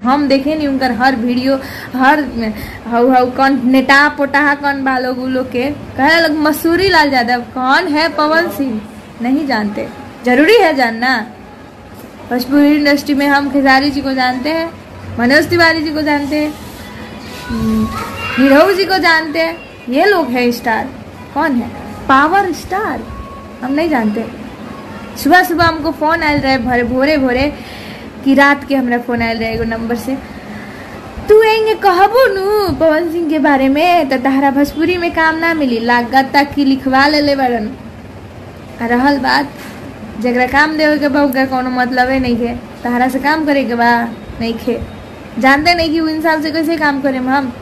हम देखे नहीं उनकर हर वीडियो हर हाउ हाउ कौन नेटा पोटाहा कौन बा लोग उ के। कहे लोग मसूरी लाल यादव कौन है पवन सिंह? नहीं जानते। ज़रूरी है जानना। भोजपुरी इंडस्ट्री में हम खेसारी जी को जानते हैं मनोज तिवारी जी को जानते हैं हम्म, निरहू जी को जानते हैं। ये लोग हैं स्टार कौन है? पावर स्टार हम नहीं जानते। सुबह सुबह हमको फ़ोन आयल रहे भरे भोरे भोरे कि रात के हमरा फ़ोन आयल रहे एगो नंबर से। तू एँगे कहबो नु पवन सिंह के बारे में तो तहरा भोजपुरी में काम ना मिली लागत कि लिखवा ले ले बड़न रहल बात जगरा काम देवे के बा ओकरा कोनो मतलबे नहीं है तहरा से काम करे के बा नहीं खे। जानते नहीं कि वो इंसान से कैसे काम करे हम?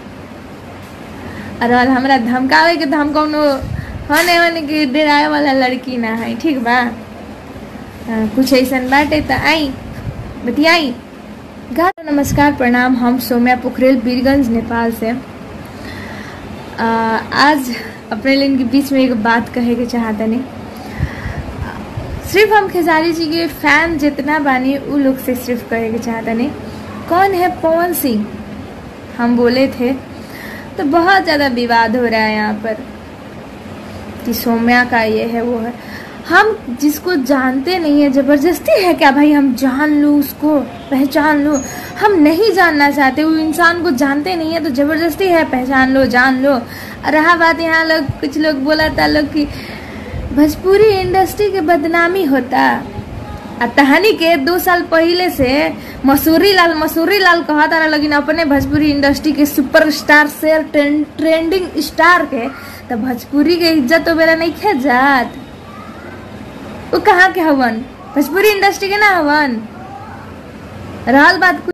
रहल हमरा धमकावे के हम कोनो हने हने के डराए वाला लड़की ना है ठीक बा? हाँ, कुछ ऐसा बाटे तो आई। बतियाई। गा नमस्कार, प्रणाम। हम सोम्या पोखरेल, बीरगंज, नेपाल से। आज अपने लिए इनके बीच में एक बात कहे के चाहते नहीं। सिर्फ़ हम खेसारी जी के फ़ैन जितना बानी, उ लोग से सिर्फ़ कहे के चाहते नहीं। कौन है पवन सिंह हम बोले थे तो बहुत ज़्यादा विवाद हो रहा है यहाँ पर। कि सोम्या का ये है, वो है। हम जिसको जानते नहीं है, ज़बरदस्ती है क्या भाई? हम जान लूँ, उसको पहचान लूँ। हम नहीं जानना चाहते, वो इंसान को जानते नहीं है तो ज़बरदस्ती है, पहचान लो, जान लो। रहा बात यहाँ लोग, कुछ लोग बोला था लोग कि भोजपुरी इंडस्ट्री के बदनामी होता। आ तहानी के दो साल पहले से मसूरी लाल मसूरी लाल कहता रहा लेकिन अपने भोजपुरी इंडस्ट्री के सुपरस्टार से ट्रेंडिंग स्टार के तो भोजपुरी के इज़्ज़त तो मेरा नहीं खे जात वो कहाँ के हवन? भोजपुरी इंडस्ट्री के ना हवन। रहा बात